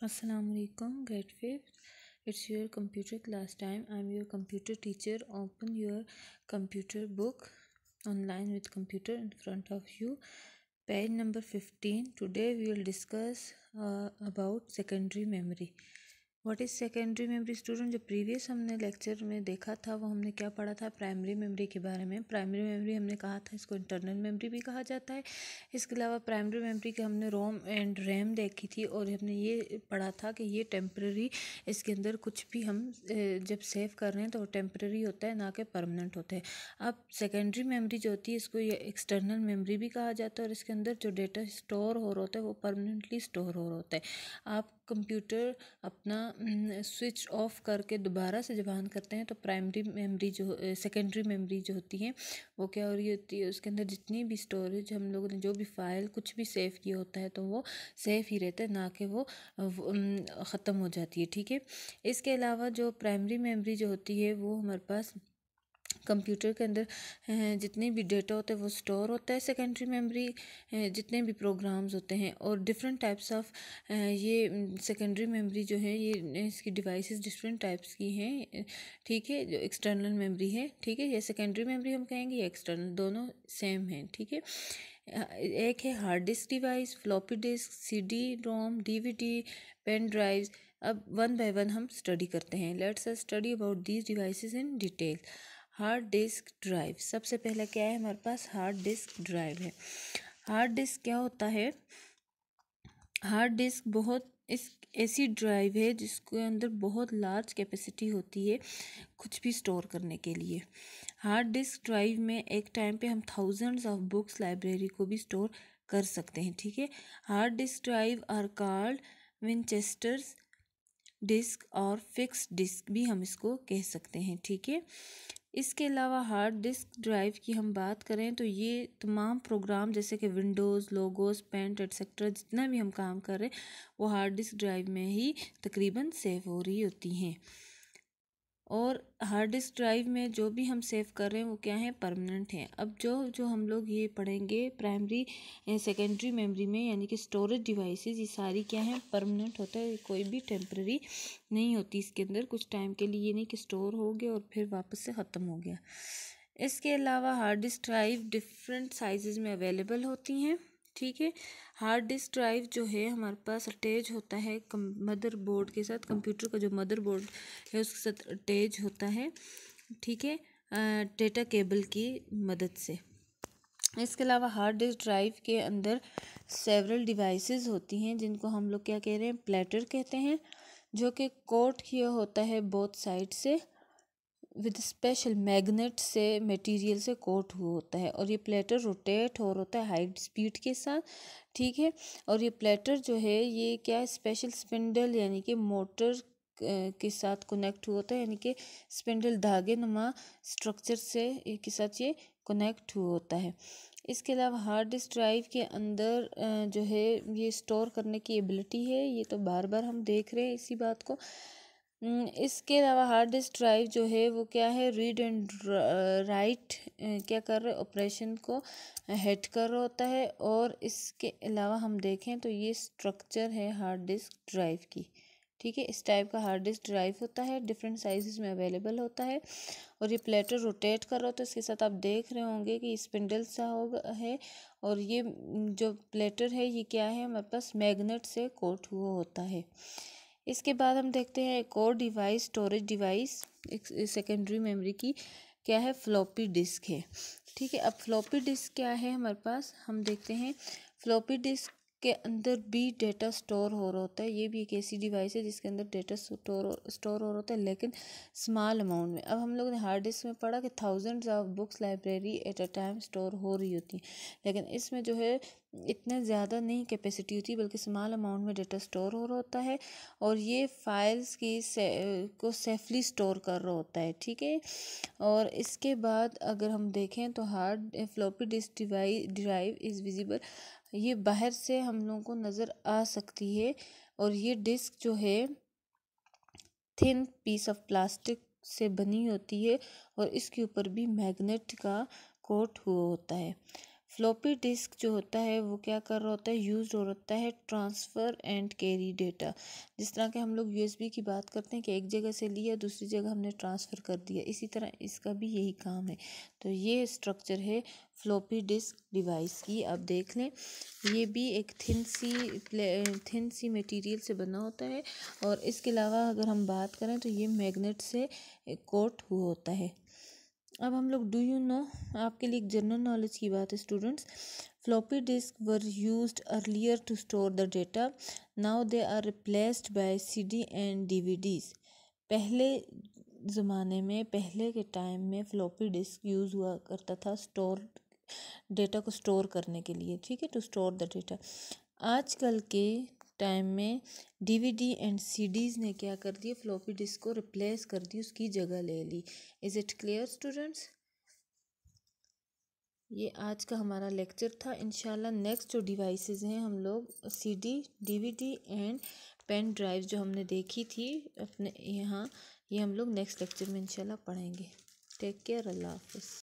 Assalamualaikum grade 5 it's your computer class time. I'm your computer teacher. Open your computer book online with computer in front of you. Page number 15 today we will discuss uh, about secondary memory what is secondary memory student जो previous हमने lecture में देखा था, वो हमने क्या पढ़ा था? प्राइमरी मेमोरी के बारे में। प्राइमरी मेमोरी हमने कहा था, इसको इंटरनल मेमोरी भी कहा जाता है। इसके अलावा प्राइमरी मेमोरी के हमने रोम एंड रैम देखी थी और हमने ये पढ़ा था कि ये टेम्प्रेरी इसके अंदर कुछ भी हम जब सेव कर रहे हैं तो वो टेम्प्रेरी होता है, ना कि परमानेंट होता है। अब सेकेंडरी मेमोरी जो होती है, इसको ये एक्सटर्नल मेमोरी भी कहा जाता है और इसके अंदर जो डेटा स्टोर हो रहा होता है, वो परमानेंटली स्टोर हो रहा होता है। आप कंप्यूटर अपना स्विच ऑफ़ करके दोबारा से जब ऑन करते हैं तो प्राइमरी मेमोरी जो सेकेंडरी मेमोरी जो होती है, वो क्या हो रही होती है, उसके अंदर जितनी भी स्टोरेज हम लोगों ने जो भी फ़ाइल कुछ भी सेव किया होता है तो वो सेफ़ ही रहता है, ना कि वो ख़त्म हो जाती है, ठीक है? इसके अलावा जो प्राइमरी मेमोरी जो होती है वो हमारे पास कंप्यूटर के अंदर जितने भी डेटा होते हैं, वो स्टोर होता है सेकेंडरी मेमोरी जितने भी प्रोग्राम्स होते हैं और डिफरेंट टाइप्स ऑफ़ ये सेकेंडरी मेमोरी जो है, ये, इसकी डिवाइसेस डिफरेंट टाइप्स की हैं, ठीक है, जो एक्सटर्नल मेमोरी है, ठीक है, ये सेकेंडरी मेमोरी हम कहेंगे या एक्सटर्नल दोनों सेम हैं, ठीक है। एक है hard disk device floppy disk C D ROM D V D pen drive अब वन बाय वन हम स्टडी करते हैं। Let's study about these devices in detail hard disk drive. सबसे पहले क्या है? हमारे पास हार्ड डिस्क ड्राइव है। हार्ड डिस्क क्या होता है? हार्ड डिस्क बहुत इस, ऐसी ड्राइव है जिसके अंदर बहुत लार्ज कैपेसिटी होती है कुछ भी स्टोर करने के लिए। हार्ड डिस्क ड्राइव में एक टाइम पे हम थाउजेंड्स ऑफ़ बुक्स लाइब्रेरी को भी स्टोर कर सकते हैं, ठीक है? Hard disk drive are called winchesters disk और फिक्स डिस्क भी हम इसको कह सकते हैं, ठीक है? इसके अलावा हार्ड डिस्क ड्राइव की हम बात करें तो ये तमाम प्रोग्राम जैसे कि विंडोज़ लोगोस पेंट एट्सट्रा जितना भी हम काम कर रहे वो हार्ड डिस्क ड्राइव में ही तकरीबन सेव हो रही होती हैं। और हार्ड डिस्क ड्राइव में जो भी हम सेव कर रहे हैं, वो क्या है? परमानेंट है। अब जो जो हम लोग ये पढ़ेंगे प्राइमरी सेकेंडरी मेमोरी में, यानी कि स्टोरेज डिवाइसेस ये सारी क्या है? परमानेंट होता है। कोई भी टेम्प्रेरी नहीं होती इसके अंदर। कुछ टाइम के लिए ये नहीं कि स्टोर हो गया और फिर वापस से ख़त्म हो गया। इसके अलावा hard disk drive different size में अवेलेबल होती हैं। ठीक है? हार्ड डिस्क ड्राइव जो है, हमारे पास अटैच होता है मदर बोर्ड के साथ कंप्यूटर का जो मदर बोर्ड है, उसके साथ अटैच होता है। ठीक है? डेटा केबल की मदद से। इसके अलावा हार्ड डिस्क ड्राइव के अंदर सेवरल डिवाइसेस होती हैं, जिनको हम लोग क्या कह रहे हैं? प्लेटर कहते हैं, जो कि कोट किया होता है बोथ साइड से। विद स्पेशल मैग्नेट से मटेरियल से कोट हुआ होता है और ये प्लेटर रोटेट हो रहा होता है हाई स्पीड के साथ, ठीक है? और ये प्लेटर जो है, ये क्या स्पेशल स्पिंडल यानी कि मोटर के साथ कनेक्ट हुआ होता है, यानी कि स्पिंडल धागे नुमा स्ट्रक्चर से के साथ ये कनेक्ट हुआ होता है। इसके अलावा हार्ड डिस्क ड्राइव के अंदर जो है, ये स्टोर करने की एबिलिटी है, ये तो बार बार हम देख रहे हैं इसी बात को। इसके अलावा हार्ड डिस्क ड्राइव जो है, वो क्या है? रीड एंड राइट क्या कर रहे? ऑपरेशन को हेड कर रहा होता है। और इसके अलावा हम देखें तो ये स्ट्रक्चर है हार्ड डिस्क ड्राइव की। ठीक है? इस टाइप का हार्ड डिस्क ड्राइव होता है डिफरेंट साइजेस में अवेलेबल होता है। और ये प्लेटर रोटेट कर रहा होता है। इसके साथ आप देख रहे होंगे कि स्पिंडल सा होगा है। और ये, जो प्लेटर है, ये क्या है? हमारे पास मैग्नेट से कोट हुआ होता है। इसके बाद हम देखते हैं एक और डिवाइस स्टोरेज डिवाइस एक सेकेंडरी मेमोरी की, क्या है? फ्लॉपी डिस्क है। ठीक है, अब फ्लॉपी डिस्क क्या है हमारे पास? हम देखते हैं फ्लॉपी डिस्क के अंदर भी डेटा स्टोर हो रहा होता है। ये भी एक ऐसी डिवाइस है जिसके अंदर डेटा स्टोर स्टोर हो रहा होता है, लेकिन स्मॉल अमाउंट में। अब हम लोग ने हार्ड डिस्क में पढ़ा कि thousands of books library at a time store हो रही होती हैं। लेकिन इसमें जो है इतने ज़्यादा नहीं कैपेसिटी होती बल्कि स्मॉल अमाउंट में डेटा स्टोर हो रहा होता है और ये फाइल्स की से, को सेफली स्टोर कर रहा होता है ठीक है? और इसके बाद अगर हम देखें तो hard floppy disk device drive is visible ये बाहर से हम लोगों को नज़र आ सकती है और ये डिस्क जो है थिन पीस ऑफ़ प्लास्टिक से बनी होती है और इसके ऊपर भी मैग्नेट का कोट हुआ होता है। फ्लॉपी डिस्क जो होता है, वो क्या कर रहा होता है? यूज़ हो रहा है ट्रांसफ़र एंड कैरी डेटा जिस तरह के हम लोग यूएसबी की बात करते हैं कि एक जगह से लिया, दूसरी जगह हमने ट्रांसफ़र कर दिया। इसी तरह इसका भी यही काम है। तो ये स्ट्रक्चर है फ्लॉपी डिस्क डिवाइस की। आप देख लें, ये भी एक थिन सी थिन सी मटेरियल से बना होता है। और इसके अलावा अगर हम बात करें तो ये मैग्नेट से कोट हुआ होता है। अब हम लोग डू यू नो आपके लिए एक जनरल नॉलेज की बात है students floppy disk were use earlier to store the data now they are replaced by CD and DVDs पहले ज़माने में, पहले के टाइम में फ्लॉपी डिस्क यूज़ हुआ करता था स्टोर डेटा को स्टोर करने के लिए, ठीक है टू स्टोर द डेटा आजकल के टाइम में डीवीडी एंड सीडीज़ ने क्या कर दिया फ्लॉपी डिस्क को रिप्लेस कर दी, उसकी जगह ले ली। इज़ इट क्लियर स्टूडेंट्स ये आज का हमारा लेक्चर था। इनशाला नेक्स्ट जो डिवाइसेस हैं, हम लोग CD DVD and pen drive जो हमने देखी थी, अपने यहाँ, ये हम लोग नेक्स्ट लेक्चर में इनशाला पढ़ेंगे। टेक केयर अल्लाह हाफिज़